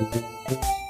Música